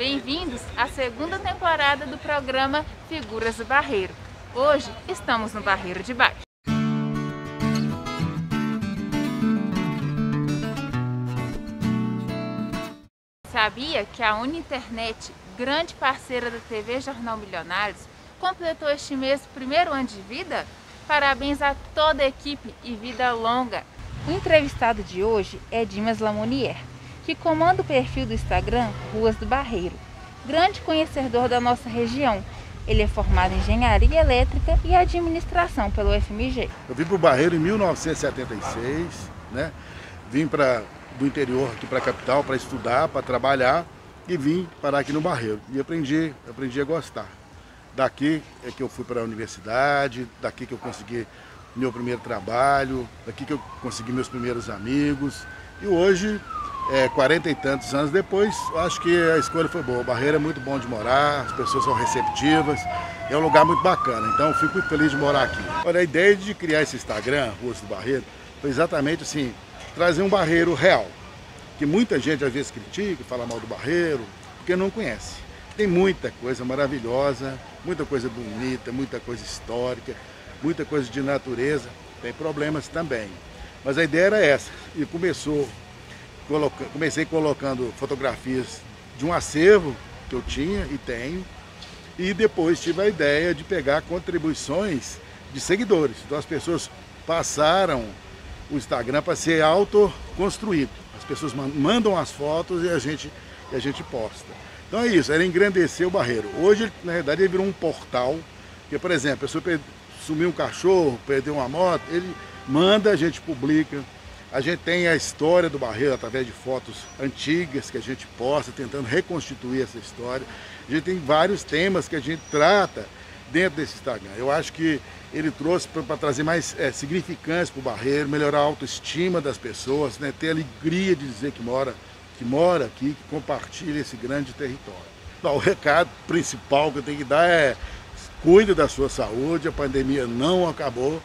Bem-vindos à segunda temporada do programa Figuras do Barreiro. Hoje estamos no Barreiro de Baixo. Sabia que a Uninternet, grande parceira da TV Jornal Milionários, completou este mês o primeiro ano de vida? Parabéns a toda a equipe e vida longa! O entrevistado de hoje é Dimas Lamonier, que comanda o perfil do Instagram Ruas do Barreiro. Grande conhecedor da nossa região. Ele é formado em Engenharia Elétrica e Administração pelo FMG. Eu vim para o Barreiro em 1976, né? Vim para do interior aqui para a capital para estudar, para trabalhar e vim parar aqui no Barreiro. E aprendi, aprendi a gostar. Daqui é que eu fui para a universidade, daqui que eu consegui meu primeiro trabalho, daqui que eu consegui meus primeiros amigos. E hoje, é, 40 e tantos anos depois, acho que a escolha foi boa. O Barreiro é muito bom de morar, as pessoas são receptivas, é um lugar muito bacana. Então fico muito feliz de morar aqui. Olha, a ideia de criar esse Instagram, Ruas do Barreiro, foi exatamente assim, trazer um barreiro real. Que muita gente às vezes critica, fala mal do barreiro, porque não conhece. Tem muita coisa maravilhosa, muita coisa bonita, muita coisa histórica, muita coisa de natureza. Tem problemas também. Mas a ideia era essa. E começou, comecei colocando fotografias de um acervo que eu tinha e tenho. E depois tive a ideia de pegar contribuições de seguidores. Então as pessoas passaram o Instagram para ser autoconstruído. As pessoas mandam as fotos e a gente, e a gente posta. Então é isso, era engrandecer o barreiro. Hoje, na verdade, ele virou um portal, que, por exemplo, a pessoa sumiu um cachorro, perdeu uma moto, ele manda, a gente publica. A gente tem a história do barreiro através de fotos antigas que a gente posta, tentando reconstituir essa história. A gente tem vários temas que a gente trata dentro desse Instagram. Eu acho que ele trouxe para trazer mais é, significância para o Barreiro, melhorar a autoestima das pessoas, né, ter alegria de dizer que mora, que mora aqui, que compartilha esse grande território. Bom, o recado principal que eu tenho que dar é cuide da sua saúde, a pandemia não acabou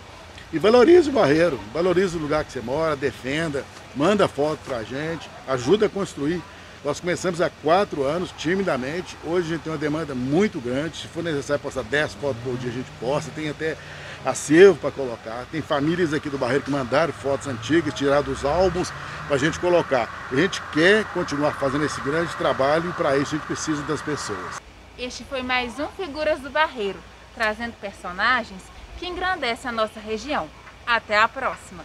e valorize o Barreiro, valorize o lugar que você mora, defenda, manda foto para a gente, ajuda a construir nós começamos há quatro anos, timidamente. Hoje a gente tem uma demanda muito grande. Se for necessário postar 10 fotos por dia, a gente posta. Tem até acervo para colocar. Tem famílias aqui do Barreiro que mandaram fotos antigas, tiraram dos álbuns para a gente colocar. A gente quer continuar fazendo esse grande trabalho e para isso a gente precisa das pessoas. Este foi mais um Figuras do Barreiro, trazendo personagens que engrandecem a nossa região. Até a próxima!